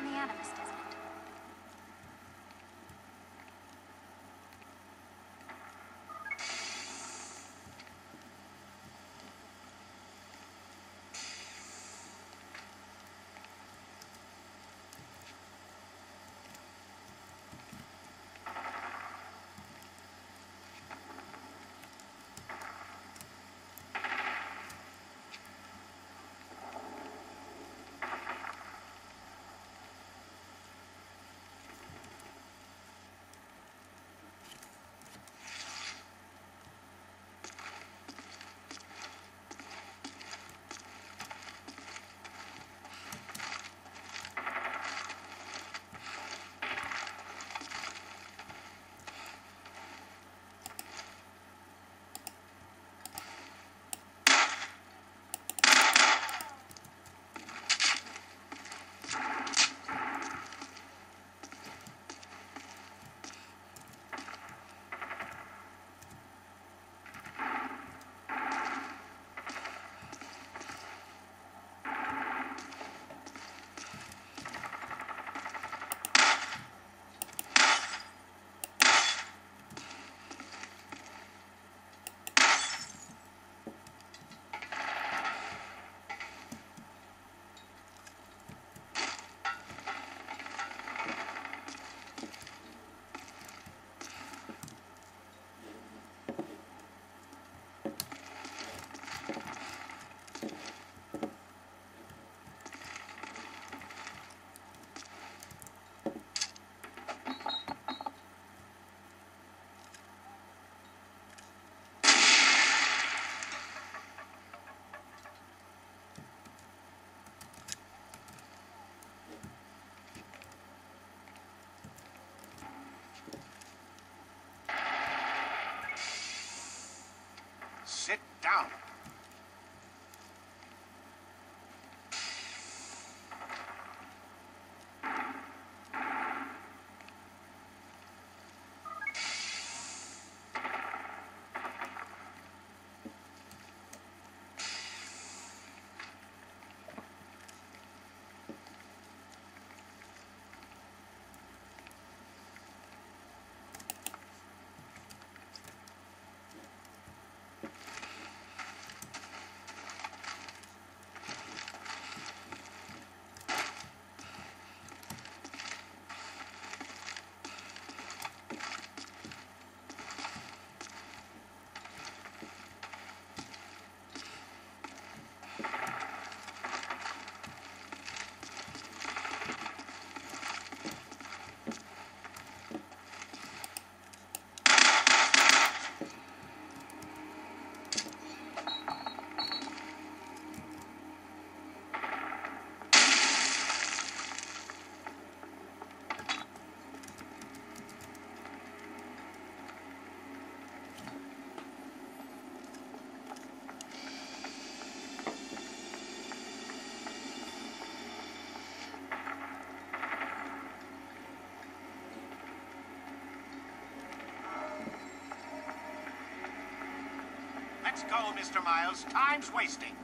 on the Animus, doesn't Sit down. Let's go, Mr. Miles. Time's wasting.